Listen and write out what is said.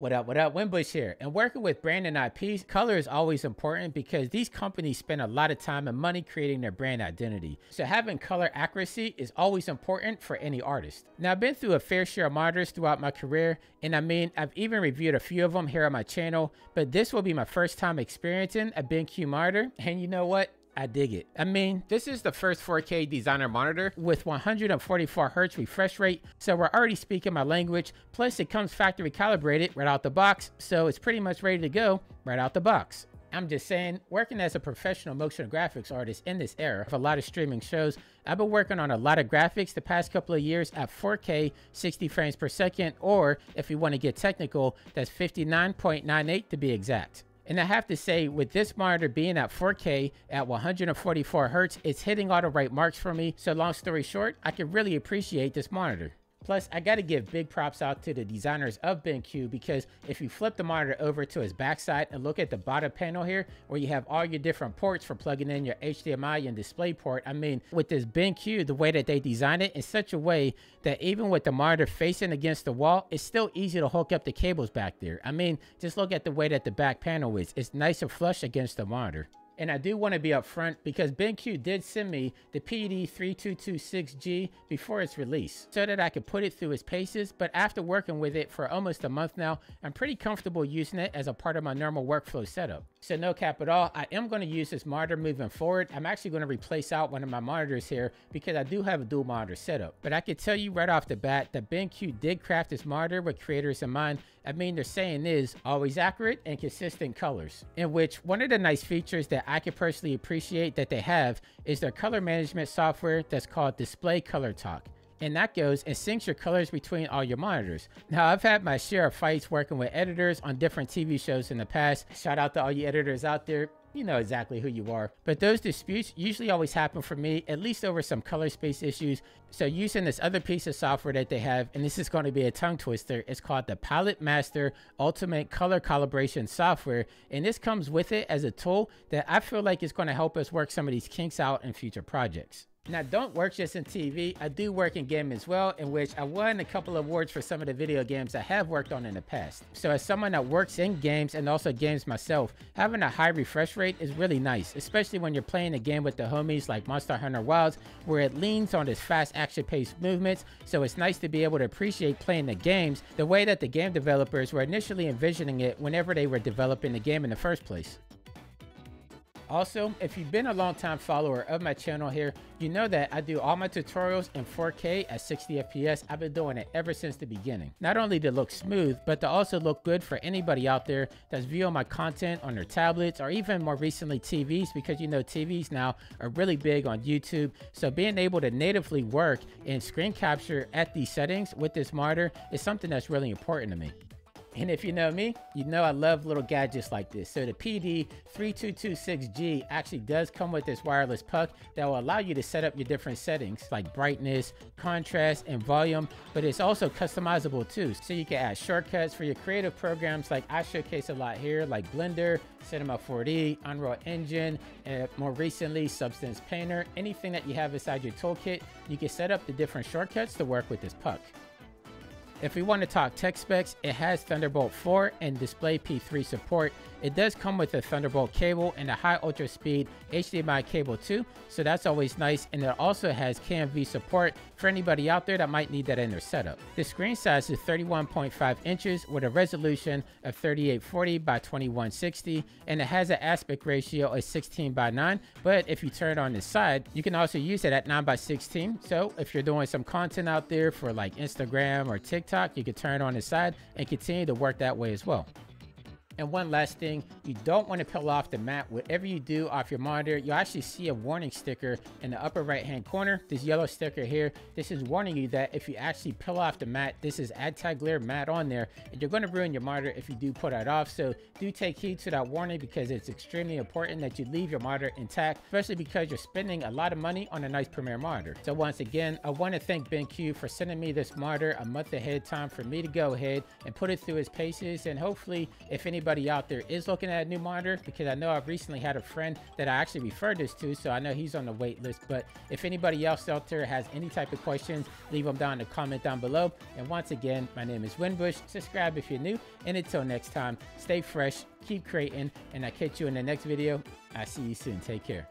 What up, what up? Winbush here. And working with brand and IPs, color is always important because these companies spend a lot of time and money creating their brand identity. So having color accuracy is always important for any artist. Now, I've been through a fair share of monitors throughout my career, and I mean, I've even reviewed a few of them here on my channel, but this will be my first time experiencing a BenQ monitor. And you know what? I dig it. I mean, this is the first 4K designer monitor with 144 hertz refresh rate, so we're already speaking my language. Plus, it comes factory calibrated right out the box, so it's pretty much ready to go right out the box. I'm just saying, working as a professional motion graphics artist in this era of a lot of streaming shows, I've been working on a lot of graphics the past couple of years at 4K 60 frames per second, or if you want to get technical, that's 59.98 to be exact. And I have to say, with this monitor being at 4K at 144 Hz, it's hitting all the right marks for me. So long story short, I can really appreciate this monitor. Plus, I gotta give big props out to the designers of BenQ because if you flip the monitor over to its backside and look at the bottom panel here, where you have all your different ports for plugging in your HDMI and display port, I mean, with this BenQ, the way that they designed it in such a way that even with the monitor facing against the wall, it's still easy to hook up the cables back there. I mean, just look at the way that the back panel is. It's nice and flush against the monitor. And I do want to be upfront because BenQ did send me the PD3226G before its release so that I could put it through its paces. But after working with it for almost a month now, I'm pretty comfortable using it as a part of my normal workflow setup. So no cap at all, I am going to use this monitor moving forward. I'm actually going to replace out one of my monitors here because I do have a dual monitor setup. But I can tell you right off the bat that BenQ did craft this monitor with creators in mind. I mean, their saying is always accurate and consistent colors, in which one of the nice features that I can personally appreciate that they have is their color management software that's called Display Color Talk and that goes and syncs your colors between all your monitors. Now, I've had my share of fights working with editors on different TV shows in the past. Shout out to all you editors out there you know exactly who you are. But those disputes usually always happen for me, at least over some color space issues. So using this other piece of software that they have, and this is going to be a tongue twister, it's called the Palette Master Ultimate Color Calibration Software. And this comes with it as a tool that I feel like is going to help us work some of these kinks out in future projects. Now, don't work just in TV. I do work in game as well, in which I won a couple of awards for some of the video games I have worked on in the past. So as someone that works in games and also games myself, having a high refresh rate is really nice, especially when you're playing a game with the homies like Monster Hunter Wilds, where it leans on its fast action-paced movements. So it's nice to be able to appreciate playing the games the way that the game developers were initially envisioning it whenever they were developing the game in the first place. Also, if you've been a long time follower of my channel here, you know that I do all my tutorials in 4K at 60 FPS. I've been doing it ever since the beginning. Not only to look smooth, but to also look good for anybody out there that's viewing my content on their tablets or even more recently TVs because you know TVs now are really big on YouTube. So being able to natively work in screen capture at these settings with this monitor is something that's really important to me. And if you know me, you know I love little gadgets like this. So the PD3226G actually does come with this wireless puck that will allow you to set up your different settings like brightness, contrast, and volume, but it's also customizable too. So you can add shortcuts for your creative programs like I showcase a lot here, like Blender, Cinema 4D, Unreal Engine, and more recently, Substance Painter. Anything that you have inside your toolkit, you can set up the different shortcuts to work with this puck. If we want to talk tech specs, it has Thunderbolt 4 and Display P3 support. It does come with a Thunderbolt cable and a high ultra speed HDMI cable too, so that's always nice. And it also has KVM support for anybody out there that might need that in their setup. The screen size is 31.5 inches with a resolution of 3840 by 2160, and it has an aspect ratio of 16 by 9. But if you turn it on the side, you can also use it at 9 by 16. So if you're doing some content out there for like Instagram or TikTok, TikTok, you can turn it on the side and continue to work that way as well. And one last thing, you don't want to peel off the mat. Whatever you do off your monitor, you'll actually see a warning sticker in the upper right hand corner. This yellow sticker here, this is warning you that if you actually peel off the mat, this is anti-glare mat on there, and you're going to ruin your monitor if you do put that off. So do take heed to that warning because it's extremely important that you leave your monitor intact, especially because you're spending a lot of money on a nice Premiere monitor. So once again, I want to thank BenQ for sending me this monitor a month ahead time for me to go ahead and put it through its paces. And hopefully, if anybody anybody out there is looking at a new monitor, because I know I've recently had a friend that I actually referred this to, so I know he's on the wait list. But if anybody else out there has any type of questions, leave them down in the comment down below. And once again, my name is Winbush. Subscribe if you're new. And until next time, stay fresh, keep creating, and I'll catch you in the next video. I'll see you soon. Take care.